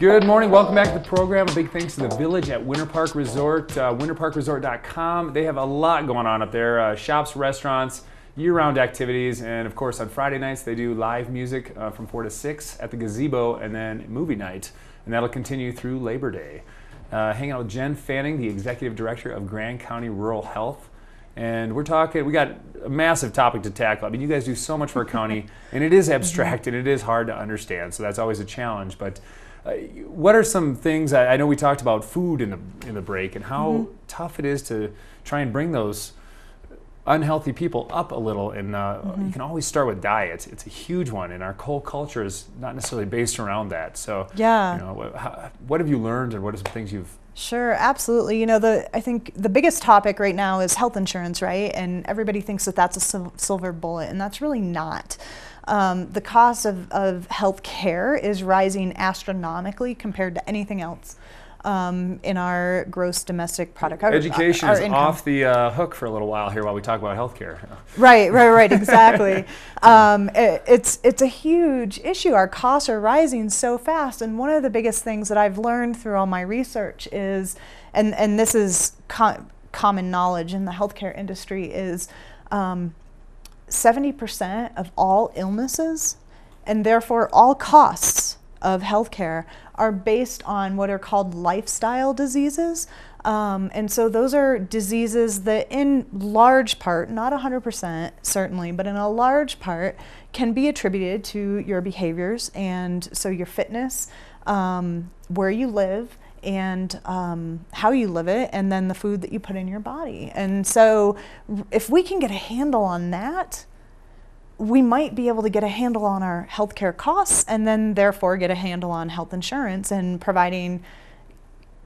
Good morning. Welcome back to the program. A big thanks to the Village at Winter Park Resort, uh, winterparkresort.com. They have a lot going on up there uh, shops, restaurants, year round activities, and of course, on Friday nights, they do live music uh, from 4 to 6 at the gazebo and then movie night. And that'll continue through Labor Day. Uh, hanging out with Jen Fanning, the Executive Director of Grand County Rural Health. And we're talking, we got a massive topic to tackle. I mean, you guys do so much for our county, and it is abstract and it is hard to understand, so that's always a challenge. But what are some things? I, I, know we talked about food in the in the break and how mm-hmm. tough it is to try and bring those unhealthy people up a little. And uh, mm-hmm. you can always start with diet. It's a huge one, and our whole culture is not necessarily based around that. So, yeah, you know, how, what have you learned, and what are some things you've Sure, absolutely. You know, the I think the biggest topic right now is health insurance, right? And everybody thinks that that's a silver bullet, and that's really not. Um, the cost of, of health care is rising astronomically compared to anything else um, in our gross domestic product. Education our, our is income. off the uh, hook for a little while here while we talk about healthcare. Right, right, right, exactly. um, it, it's it's a huge issue. Our costs are rising so fast, and one of the biggest things that I've learned through all my research is, and and this is co- common knowledge in the healthcare industry is. Um, 70% of all illnesses and therefore all costs of healthcare are based on what are called lifestyle diseases. Um, and so those are diseases that, in large part, not 100% certainly, but in a large part, can be attributed to your behaviors and so your fitness, um, where you live, and um, how you live it, and then the food that you put in your body. And so, if we can get a handle on that, we might be able to get a handle on our healthcare costs and then therefore get a handle on health insurance and providing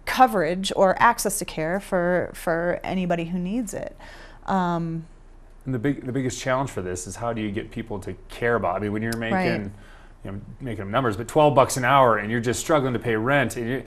coverage or access to care for, for anybody who needs it. Um, and the big the biggest challenge for this is how do you get people to care about? I mean, when you're making right. you know making them numbers, but 12 bucks an hour and you're just struggling to pay rent and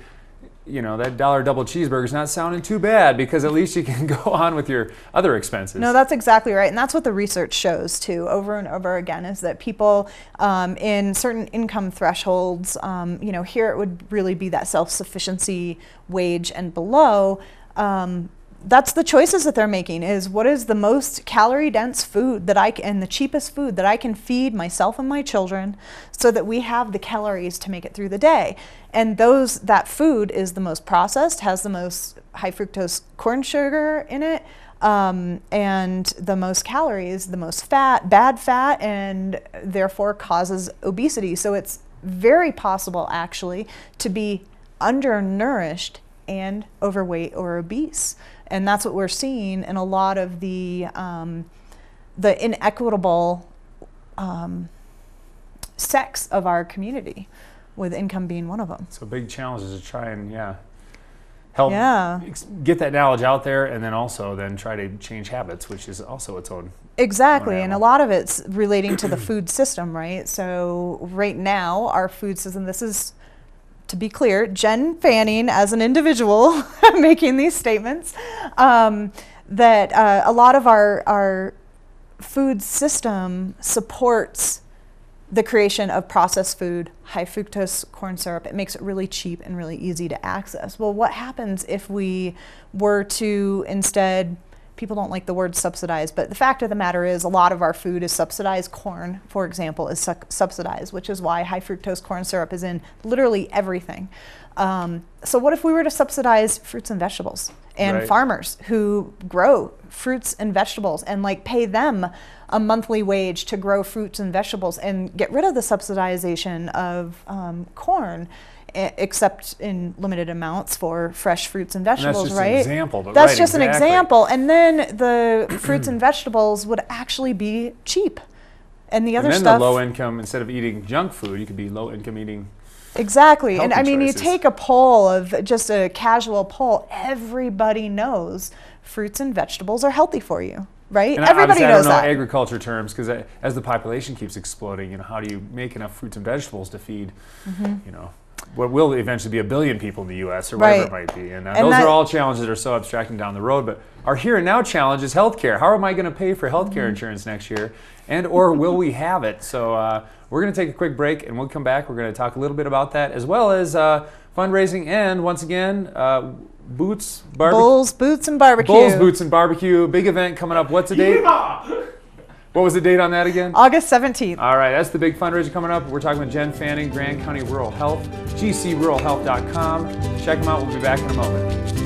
you know that dollar double cheeseburger is not sounding too bad because at least you can go on with your other expenses. No that's exactly right and that's what the research shows too over and over again is that people um, in certain income thresholds um, you know here it would really be that self-sufficiency wage and below um, that's the choices that they're making is what is the most calorie dense food that I can, and the cheapest food that I can feed myself and my children so that we have the calories to make it through the day. And those that food is the most processed, has the most high fructose corn sugar in it, um, and the most calories, the most fat, bad fat, and therefore causes obesity. So it's very possible actually to be undernourished and overweight or obese and that's what we're seeing in a lot of the um, the inequitable um, sex of our community, with income being one of them. So big challenge is to try and yeah help yeah. get that knowledge out there and then also then try to change habits which is also its own exactly own and a lot of it's relating to the food system right so right now our food system this is to be clear, Jen Fanning as an individual making these statements, um, that uh, a lot of our, our food system supports the creation of processed food, high fructose corn syrup. It makes it really cheap and really easy to access. Well, what happens if we were to instead people don't like the word subsidized, but the fact of the matter is a lot of our food is subsidized. Corn, for example, is su- subsidized, which is why high fructose corn syrup is in literally everything. Um, so, what if we were to subsidize fruits and vegetables and right. farmers who grow fruits and vegetables and like pay them a monthly wage to grow fruits and vegetables and get rid of the subsidization of um, corn? Except in limited amounts for fresh fruits and vegetables, and that's right? An example, that's right, just exactly. an example. And then the fruits and vegetables would actually be cheap. And the other and then stuff. the low income, instead of eating junk food, you could be low income eating. Exactly. And I mean, choices. you take a poll of just a casual poll, everybody knows fruits and vegetables are healthy for you right? And Everybody knows I don't know that. agriculture terms because as the population keeps exploding, you know, how do you make enough fruits and vegetables to feed, mm-hmm. you know, what will eventually be a billion people in the U.S. or whatever right. it might be. And, uh, and those are all challenges that are so abstract and down the road. But our here and now challenge is healthcare. How am I going to pay for healthcare Mm-hmm. insurance next year? And or will we have it? So uh, we're going to take a quick break, and we'll come back. We're going to talk a little bit about that, as well as uh, fundraising, and once again, uh, boots, barbecue. Bulls, boots, and barbecue. Bulls, boots, and barbecue. Big event coming up. What's the date? What was the date on that again? August 17th. All right, that's the big fundraiser coming up. We're talking with Jen Fanning, Grand County Rural Health, gcruralhealth.com. Check them out. We'll be back in a moment.